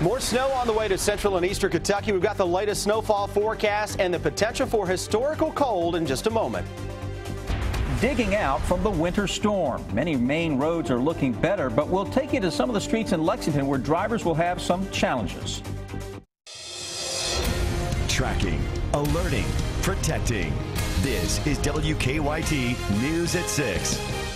More snow on the way to central and eastern Kentucky. We've got the latest snowfall forecast and the potential for historical cold in just a moment. Digging out from the winter storm. Many main roads are looking better, but we'll take you to some of the streets in Lexington where drivers will have some challenges. Tracking, alerting, protecting. This is WKYT News at 6.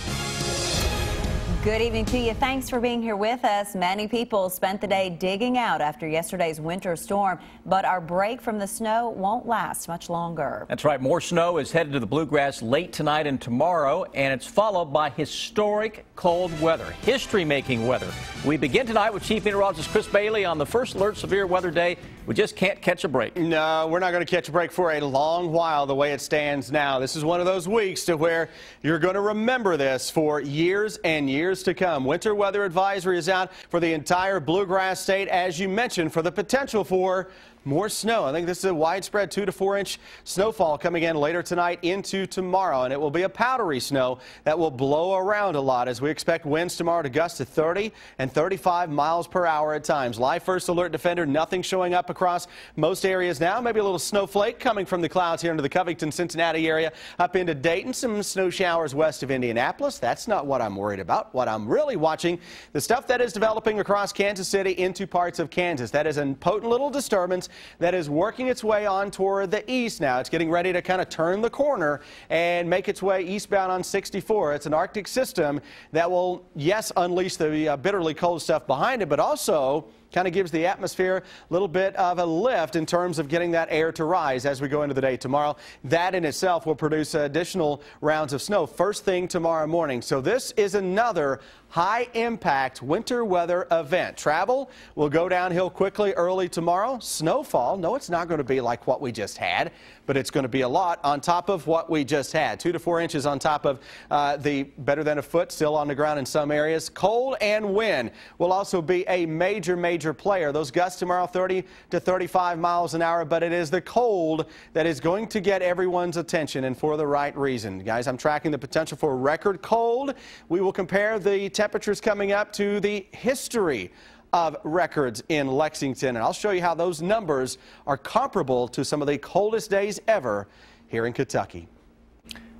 Good evening to you. Thanks for being here with us. Many people spent the day digging out after yesterday's winter storm, but our break from the snow won't last much longer. That's right. More snow is headed to the bluegrass late tonight and tomorrow, and it's followed by historic cold weather, history making weather. We begin tonight with Chief Meteorologist Chris Bailey on the first alert severe weather day. We just can't catch a break. No, we're not going to catch a break for a long while the way it stands now. This is one of those weeks to where you're going to remember this for years and years to come. Winter weather advisory is out for the entire bluegrass state, as you mentioned, for the potential for more snow. I think this is a widespread two to four inch snowfall coming in later tonight into tomorrow, and it will be a powdery snow that will blow around a lot as we expect winds tomorrow to gust to 30 and 35 miles per hour at times. Live first alert defender, nothing showing up across most areas now. Maybe a little snowflake coming from the clouds here into the Covington, Cincinnati area up into Dayton. Some snow showers west of Indianapolis. That's not what I'm worried about. What I'm really watching, the stuff that is developing across Kansas City into parts of Kansas. That is a potent little disturbance that is working its way on toward the east now. It's getting ready to kind of turn the corner and make its way eastbound on 64. It's an Arctic system that will, yes, unleash the uh, bitterly cold stuff behind it, but also kind of gives the atmosphere a little bit of a lift in terms of getting that air to rise as we go into the day tomorrow. That in itself will produce additional rounds of snow first thing tomorrow morning. So this is another high impact winter weather event. Travel will go downhill quickly early tomorrow. Snowfall, no, it's not going to be like what we just had, but it's going to be a lot on top of what we just had. Two to four inches on top of uh, the better than a foot still on the ground in some areas. Cold and wind will also be a major, major player. Those gusts tomorrow 30 to 35 miles an hour, but it is the cold that is going to get everyone's attention and for the right reason. Guys, I'm tracking the potential for record cold. We will compare the temperatures coming up to the history of records in Lexington. And I'll show you how those numbers are comparable to some of the coldest days ever here in Kentucky.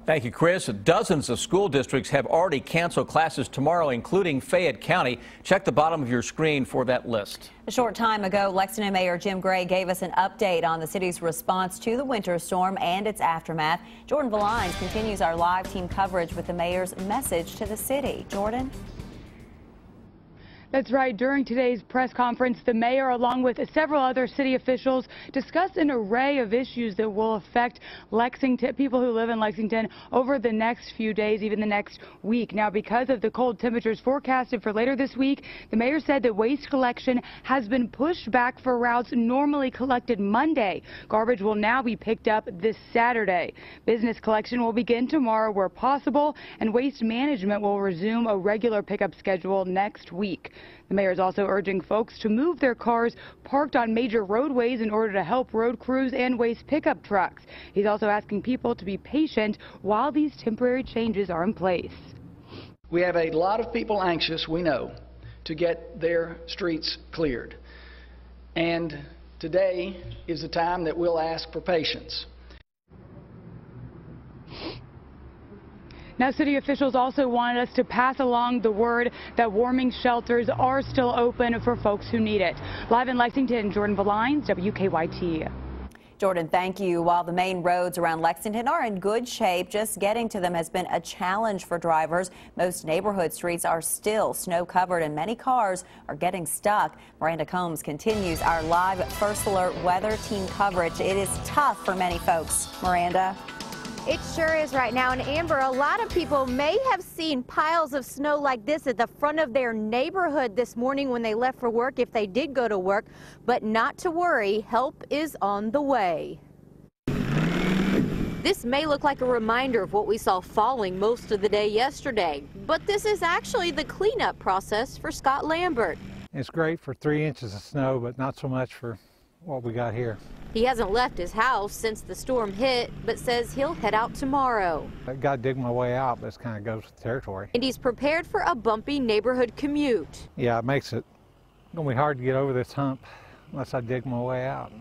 Thank you, Chris. Dozens of school districts have already canceled classes tomorrow, including Fayette County. Check the bottom of your screen for that list. A short time ago, Lexington Mayor Jim Gray gave us an update on the city's response to the winter storm and its aftermath. Jordan Vallinos continues our live team coverage with the mayor's message to the city. Jordan? That's right. During today's press conference, the mayor, along with several other city officials, discussed an array of issues that will affect Lexington, people who live in Lexington over the next few days, even the next week. Now, because of the cold temperatures forecasted for later this week, the mayor said that waste collection has been pushed back for routes normally collected Monday. Garbage will now be picked up this Saturday. Business collection will begin tomorrow where possible, and waste management will resume a regular pickup schedule next week. The mayor is also urging folks to move their cars parked on major roadways in order to help road crews and waste pickup trucks. He's also asking people to be patient while these temporary changes are in place. We have a lot of people anxious, we know, to get their streets cleared. And today is the time that we'll ask for patience. Now, city officials also wanted us to pass along the word that warming shelters are still open for folks who need it. Live in Lexington, Jordan Vallinos, WKYT. Jordan, thank you. While the main roads around Lexington are in good shape, just getting to them has been a challenge for drivers. Most neighborhood streets are still snow covered and many cars are getting stuck. Miranda Combs continues our live First Alert weather team coverage. It is tough for many folks. Miranda. It sure is right now. And Amber, a lot of people may have seen piles of snow like this at the front of their neighborhood this morning when they left for work, if they did go to work. But not to worry, help is on the way. This may look like a reminder of what we saw falling most of the day yesterday, but this is actually the cleanup process for Scott Lambert. It's great for three inches of snow, but not so much for what we got here. He hasn't left his house since the storm hit, but says he'll head out tomorrow. I got to dig my way out, this kind of goes with territory. And he's prepared for a bumpy neighborhood commute. Yeah, it makes it gonna be hard to get over this hump unless I dig my way out.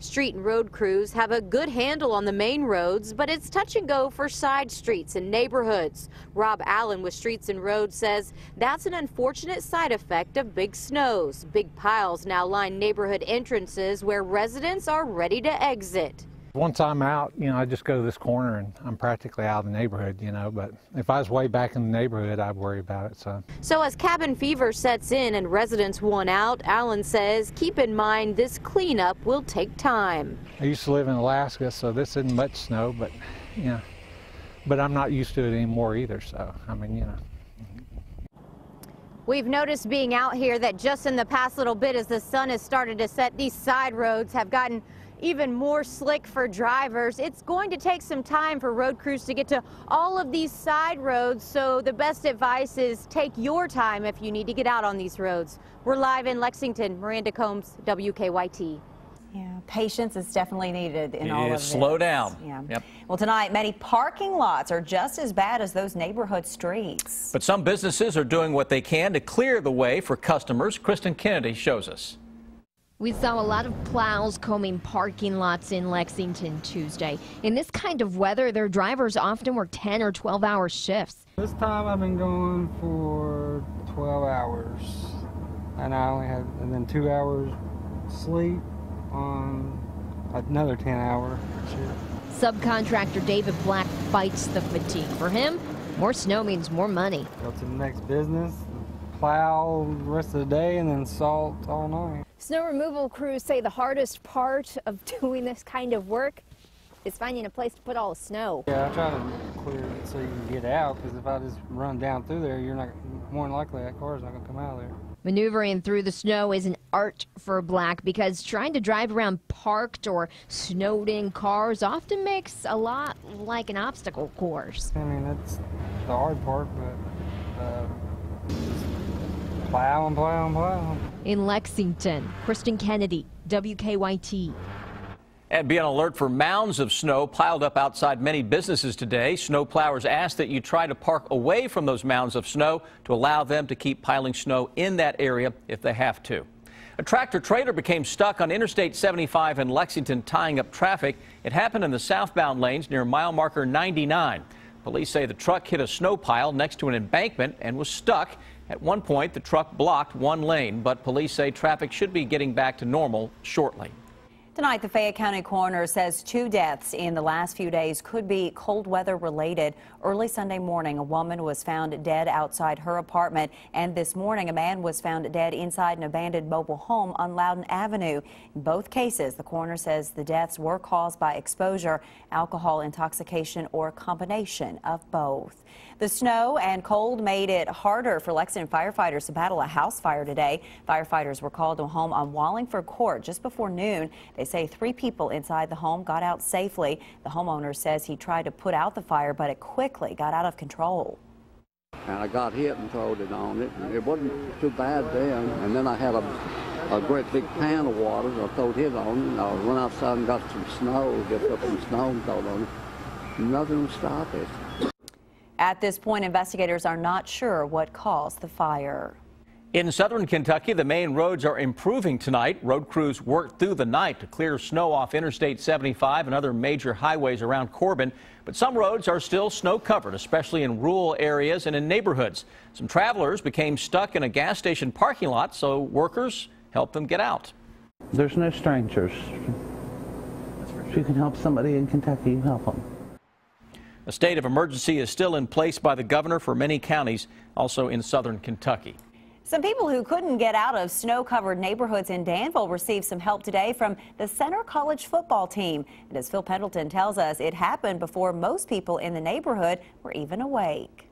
Street and road crews have a good handle on the main roads, but it's touch and go for side streets and neighborhoods. Rob Allen with Streets and Roads says that's an unfortunate side effect of big snows. Big piles now line neighborhood entrances where residents are ready to exit. Once I'm out, you know, I just go to this corner and I'm practically out of the neighborhood, you know, but if I was way back in the neighborhood, I'd worry about it, so. So as cabin fever sets in and residents want out, Allen says keep in mind this cleanup will take time. I used to live in Alaska, so this isn't much snow, but, you know, but I'm not used to it anymore either, so, I mean, you know. We've noticed being out here that just in the past little bit as the sun has started to set, these side roads have gotten even more slick for drivers. It's going to take some time for road crews to get to all of these side roads, so the best advice is take your time if you need to get out on these roads. We're live in Lexington. Miranda Combs, WKYT. Yeah, patience is definitely needed in all of this. Slow down. Yeah. Yep. Well, tonight, many parking lots are just as bad as those neighborhood streets. But some businesses are doing what they can to clear the way for customers. Kristen Kennedy shows us. We saw a lot of plows combing parking lots in Lexington Tuesday. In this kind of weather, their drivers often work 10 or 12 hour shifts. This time I've been going for 12 hours, and I only had and then two hours sleep on another 10 hour shift. Subcontractor David Black fights the fatigue. For him, more snow means more money. Go to the next business, plow the rest of the day, and then salt all night. Snow removal crews say the hardest part of doing this kind of work is finding a place to put all the snow. Yeah, I try to clear it so you can get out, because if I just run down through there, you're not more than likely that car's not going to come out of there. Maneuvering through the snow is an art for Black because trying to drive around parked or snowed in cars often makes a lot like an obstacle course. I mean, that's the hard part, but just plow and plow and plow. In Lexington, Kristen Kennedy, WKYT. And be on alert for mounds of snow piled up outside many businesses today. Snow plowers ask that you try to park away from those mounds of snow to allow them to keep piling snow in that area if they have to. A tractor trailer became stuck on Interstate 75 in Lexington, tying up traffic. It happened in the southbound lanes near mile marker 99. Police say the truck hit a snow pile next to an embankment and was stuck. At one point, the truck blocked one lane, but police say traffic should be getting back to normal shortly. Tonight, the Fayette County coroner says two deaths in the last few days could be cold weather related. Early Sunday morning, a woman was found dead outside her apartment, and this morning, a man was found dead inside an abandoned mobile home on Loudon Avenue. In both cases, the coroner says the deaths were caused by exposure, alcohol intoxication, or a combination of both. The snow and cold made it harder for Lexington firefighters to battle a house fire today. Firefighters were called to a home on Wallingford Court just before noon. They say three people inside the home got out safely. The homeowner says he tried to put out the fire, but it quickly got out of control. And I got hit and throwed it on it. And it wasn't too bad then. And then I had a, a great big pan of water. I throwed it on it. And I went outside and got some snow, get up some snow and throwed on it. Nothing would stop it. At this point, investigators are not sure what caused the fire. In southern Kentucky, the main roads are improving tonight. Road crews worked through the night to clear snow off Interstate 75 and other major highways around Corbin. But some roads are still snow covered, especially in rural areas and in neighborhoods. Some travelers became stuck in a gas station parking lot, so workers helped them get out. There's no strangers. If you can help somebody in Kentucky, you help them. A state of emergency is still in place by the governor for many counties, also in southern Kentucky. Some people who couldn't get out of snow-covered neighborhoods in Danville received some help today from the Centre College football team. And as Phil Pendleton tells us, it happened before most people in the neighborhood were even awake.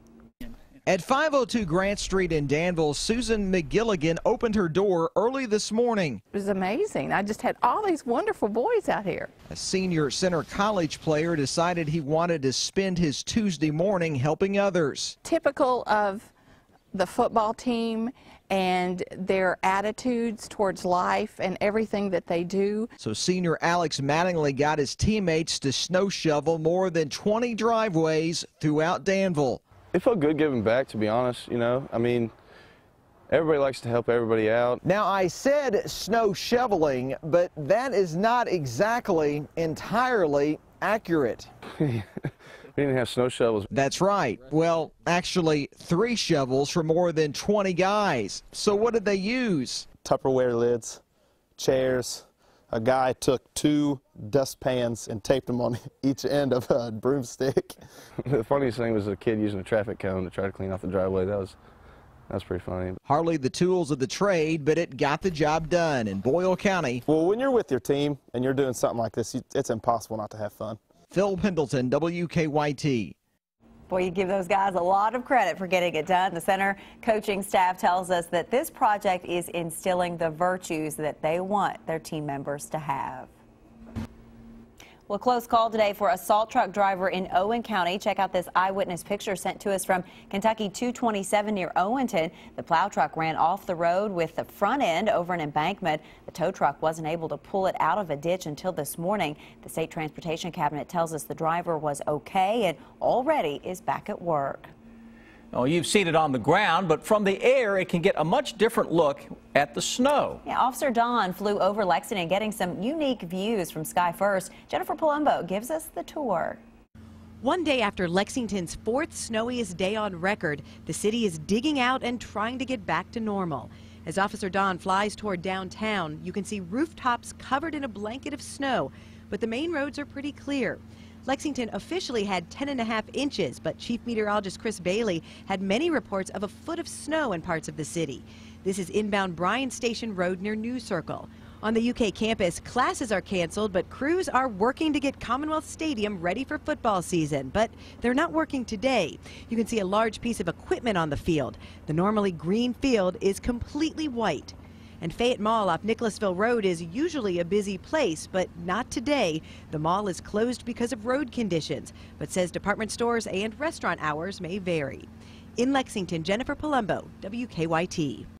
At 502 Grant Street in Danville, Susan McGilligan opened her door early this morning. It was amazing. I just had all these wonderful boys out here. A senior Centre College player decided he wanted to spend his Tuesday morning helping others. Typical of the football team and their attitudes towards life and everything that they do. So senior Alex Mattingly got his teammates to snow shovel more than 20 driveways throughout Danville. It felt good giving back, to be honest. You know, I mean, everybody likes to help everybody out. Now, I said snow shoveling, but that is not exactly entirely accurate. we didn't have snow shovels. That's right. Well, actually, three shovels for more than 20 guys. So what did they use? Tupperware lids, chairs. A guy took two dustpans and taped them on each end of a broomstick. the funniest thing was a kid using a traffic cone to try to clean off the driveway. That was that's pretty funny. Hardly the tools of the trade, but it got the job done in Boyle County. Well, when you're with your team and you're doing something like this, it's impossible not to have fun. Phil Pendleton, WKYT. Boy, you give those guys a lot of credit for getting it done. The Centre coaching staff tells us that this project is instilling the virtues that they want their team members to have. Well, close call today for a salt truck driver in Owen County. Check out this eyewitness picture sent to us from Kentucky 227 near Owenton. The plow truck ran off the road with the front end over an embankment. The tow truck wasn't able to pull it out of a ditch until this morning. The state transportation cabinet tells us the driver was okay and already is back at work. Oh, you've seen it on the ground, but from the air, it can get a much different look at the snow. Yeah, Officer Don flew over Lexington getting some unique views from Sky First. Jennifer Palumbo gives us the tour. One day after Lexington's fourth snowiest day on record, the city is digging out and trying to get back to normal. As Officer Don flies toward downtown, you can see rooftops covered in a blanket of snow, but the main roads are pretty clear. Lexington officially had 10 and a half inches, but Chief Meteorologist Chris Bailey had many reports of a foot of snow in parts of the city. This is inbound Bryan Station Road near New Circle. On the UK campus, classes are canceled, but crews are working to get Commonwealth Stadium ready for football season. But they're not working today. You can see a large piece of equipment on the field. The normally green field is completely white. And Fayette Mall off Nicholasville Road is usually a busy place, but not today. The mall is closed because of road conditions, but says department stores and restaurant hours may vary. In Lexington, Jennifer Palumbo, WKYT.